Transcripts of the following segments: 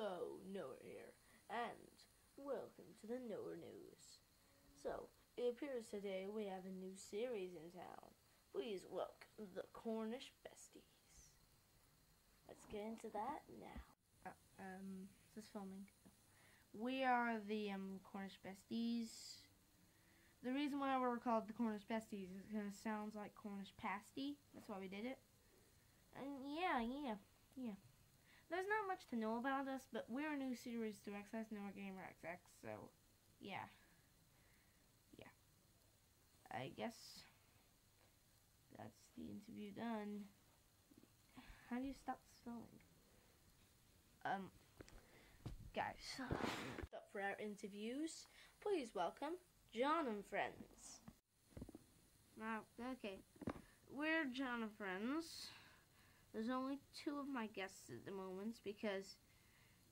Hello, Noah here, and welcome to the Noah News. So, it appears today we have a new series in town. Please welcome the Cornish Besties. Let's get into that now. Uh, um, is this filming? We are the um, Cornish Besties. The reason why we're called the Cornish Besties is because it sounds like Cornish pasty. That's why we did it. And yeah, yeah, yeah. There's not much to know about us, but we're a new series to XX Noah Gamer XX, so yeah. Yeah. I guess that's the interview done. How do you stop spelling? Um, guys, up for our interviews, please welcome John and Friends. Now, okay, we're John and Friends. There's only two of my guests at the moment because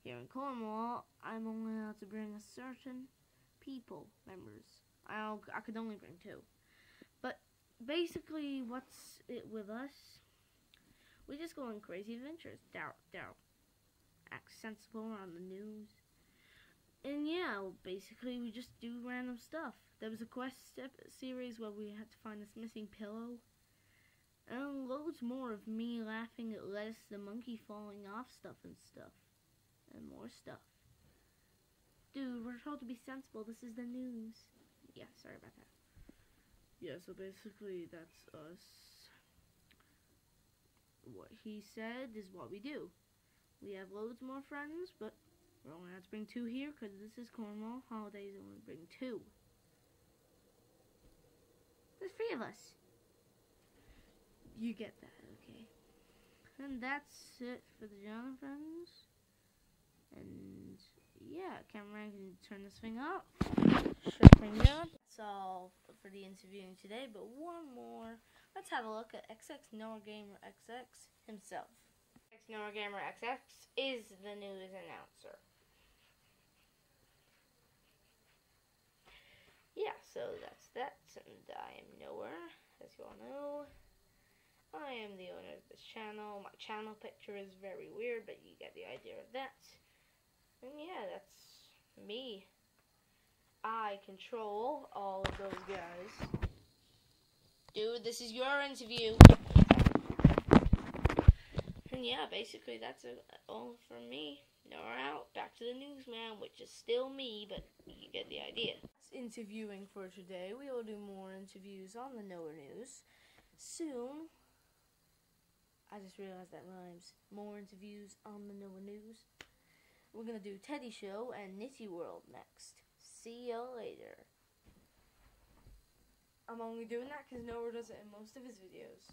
here in Cornwall, I'm only allowed to bring a certain people members. I'll, I could only bring two. But basically, what's it with us? We just go on crazy adventures. Daryl, Daryl acts sensible on the news. And yeah, basically, we just do random stuff. There was a quest series where we had to find this missing pillow and loads more of me laughing at Lettuce the monkey falling off stuff and stuff. And more stuff. Dude, we're told to be sensible. This is the news. Yeah, sorry about that. Yeah, so basically that's us. What he said is what we do. We have loads more friends, but we're only have to bring two here because this is Cornwall. Holidays only bring two. There's three of us. You get that, okay? And that's it for the John friends. And yeah, cameraman can turn this thing up. Shut thing down. That's all for the interviewing today, but one more. Let's have a look at XX Noah Gamer XX himself. XX Noah Gamer XX is the news announcer. Yeah, so that's that, and I am Noah, as you all know. I am the owner of this channel. My channel picture is very weird, but you get the idea of that. And yeah, that's me. I control all of those guys. Dude, this is your interview. And yeah, basically that's all from me. Now we're out. Back to the newsman, which is still me, but you get the idea. That's interviewing for today. We will do more interviews on the Noah News soon. I just realized that rhymes. More interviews on the Noah News. We're going to do Teddy Show and Nitty World next. See you later. I'm only doing that because Noah does it in most of his videos.